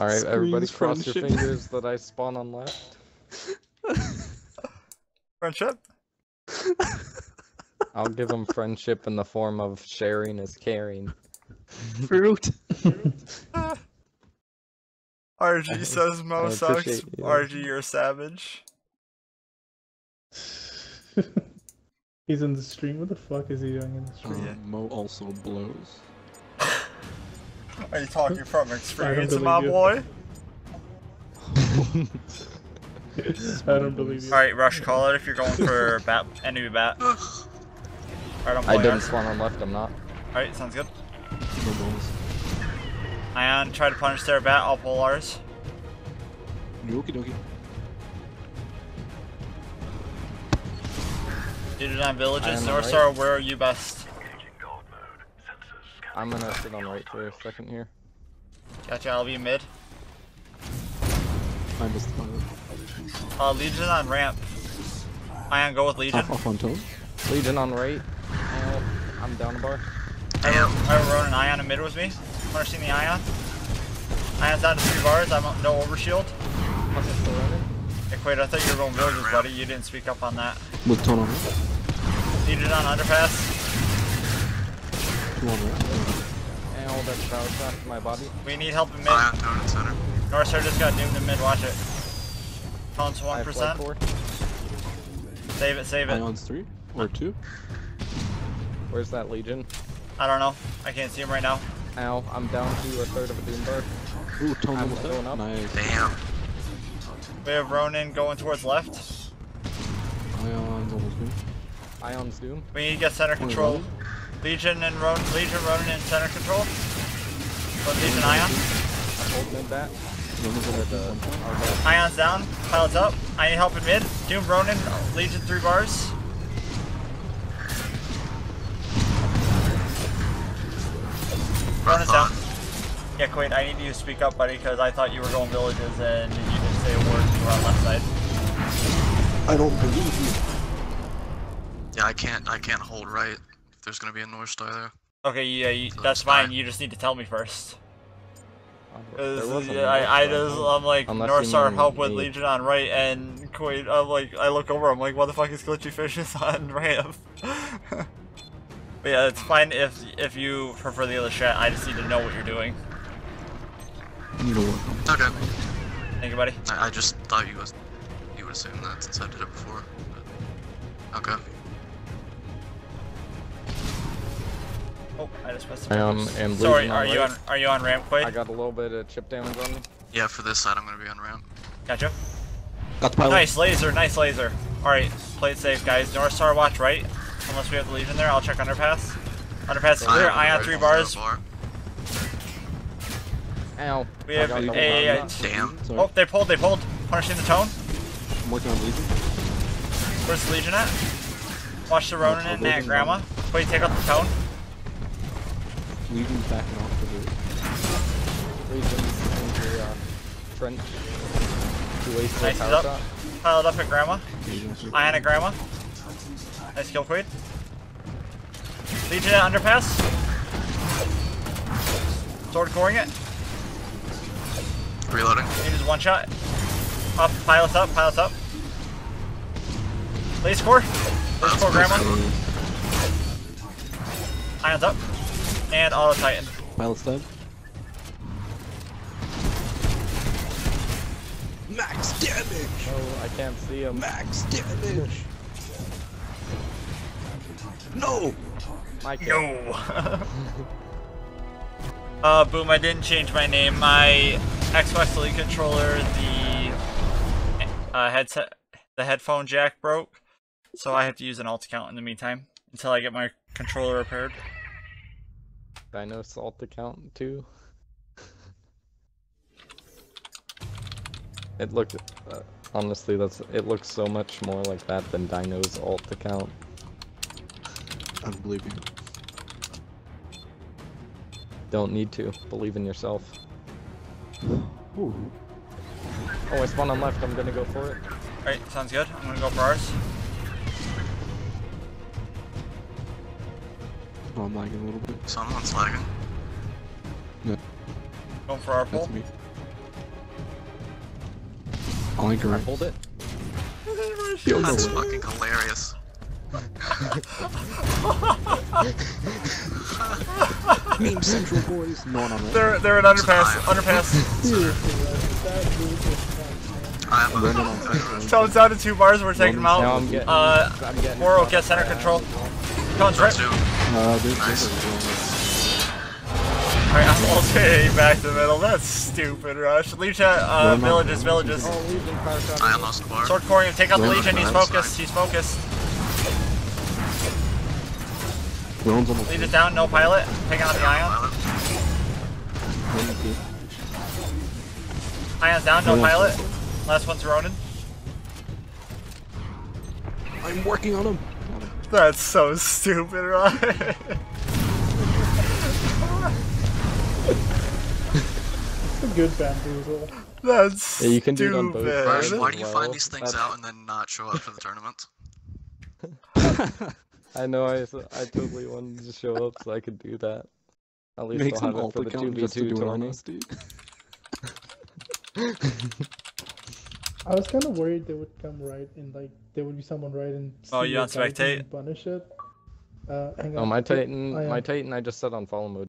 Alright, everybody Screams cross your fingers that I spawn on left. Friendship? I'll give him friendship in the form of sharing is caring. Fruit. RG says Mo sucks. appreciate you. RG, you're a savage. He's in the stream. What the fuck is he doing in the stream? Um, Yeah. Mo also blows. Are you talking from experience, believe my you. boy? I don't believe you. Alright, Rush, call it if you're going for bat, enemy bat. Alright, I'm I didn't ours. spawn on left, I'm not. Alright, sounds good. No balls. Ion, try to punish their bat, I'll pull ours. Okie dokie. Dude on villages, Ion on North. Star, where are you best? I'm gonna sit on right for a second here. Gotcha, I'll be mid. I missed the pilot. Uh, Legion on ramp. Ion, go with Legion. Off, off on tone. Legion on right. Ow, I'm down a bar. I have, I have Ronin Ion in mid with me. Punishing the Ion. Ion's down to three bars, I'm no overshield. Fuck, it's still running. Hey, Quaid, I thought you were going villages, buddy. You didn't speak up on that. With tone on right. Legion on underpass. Two on right. Ow, that's power shot to my body. We need help in mid. Ion down in center. North Star just got doomed in mid, watch it. Tone's I have flood 1%. Save it, save it. Ion's three or two. Where's that Legion? I don't know. I can't see him right now. Ow, I'm down to a third of a doom bar. Ooh, tone I'm almost going up. Nice. Damn. We have Ronin going towards left. Ion's almost good. Ion's doom. We need to get center Only control. Ronin? Legion and Ronin, Legion, Ronin in center control. But Legion Ion. I'm holding mid bat. Ronin's almost The, dead. One our bat. Ion's down. Pilot's up. I need help in mid. Doom Ronin, Legion three bars. Ronin's down. Yeah, Quaid, I need you to speak up, buddy, because I thought you were going villages and you didn't say a word. You were on left side. I don't believe you. Yeah, I can't. I can't hold right. If there's gonna be a North Star there. Okay, yeah, you, So that's that's fine. fine. You just need to tell me first. Um, there 'Cause, wasn't yeah, a I, I North Star, just, huh? I'm like, Unless North Star help with me. Legion on right, and Quaid, I'm like, I look over, I'm like, what the fuck is Glitchy Fishes on ramp? but yeah, it's fine if if you prefer the other strat. I just need to know what you're doing. You need to work on. Okay. Thank you, buddy. I, I just thought you was you would assume that since I did it before. But, okay. Oh, I just pressed the I am- buttons. am Sorry, are you right. on are you on ramp, Quaid? I got a little bit of chip damage on me. Yeah, for this side I'm gonna be on ramp. Gotcha. Got the pilot. Nice laser, nice laser. All right, play it safe, guys. North Star, watch right. Unless we have the Legion there, I'll check underpass. Underpass is clear. Ion Ion right three bars. bar. Ow. We I have got double uh, a- Damn. Sorry. Oh, they pulled, they pulled. Punishing the tone. I'm working on Legion. Where's the Legion at? Watch the Ronin and that Legion grandma. Wait, take out the tone. Legion's backing off to the. Legion's into uh, trench. Two wasted Nice, power up. shot. Piled up at grandma. Legion's Ion at grandma. Nice kill, Quaid. Legion at underpass. Sword coring it. Reloading. He just one shot. Up, pilots up, pilots up. Lace core. Lace core grandma. Ions up. And auto titan. Pilot's dead. Max damage! Oh, I can't see him. Max damage! No! My. No. uh, boom! I didn't change my name. My Xbox Elite controller, the uh, headset, the headphone jack broke, so I have to use an alt account in the meantime until I get my controller repaired. Dino salt account too. it looked, uh, honestly, that's it looks so much more like that than Dino's alt account. I don't believe you. Don't need to believe in yourself. Ooh. Oh, I spawned on left. I'm gonna go for it. Alright, sounds good. I'm gonna go for ours. Oh, I'm lagging a little bit. Someone's lagging. Going for our pull. That's me. I agree. I pulled it. Yo, That's no. fucking hilarious. Meme Central boys. No one on it. They're they're an underpass. Underpass. Seriously, like, that dude is not I am Random a. on Central. Tone's down to two bars. We're taking them Now out. I'm getting. Uh, I'm getting. Moro, get center control. Tone's right. Uh, there's Alright, I'm alternating back to the middle. That's stupid, Rush. Legion, uh, not- villages, villages. Legion fire shot. I unlocked the bar. Sword Corium, take out the Legion. He's focused. He's focused. Rowan's on the Lead it down. No pilot. Take out the Ion. Ion's down. No pilot. Last one's Ronin. I'm working on him. Got him. That's so stupid, right? It's a good bamboozle. That's Yeah, you can do it on both stupid. Rush, why do you well, find these things that's- out and then not show up for the tournament? I know. I, I totally wanted to show up so I could do that. At least Makes I'll have it for the two account I was kind of worried they would come right and like there would be someone right and. Oh, see you your on Titan spectate? and Punish it. Uh, hang on. Oh, my Titan. I My. Titan. I just set on follow mode.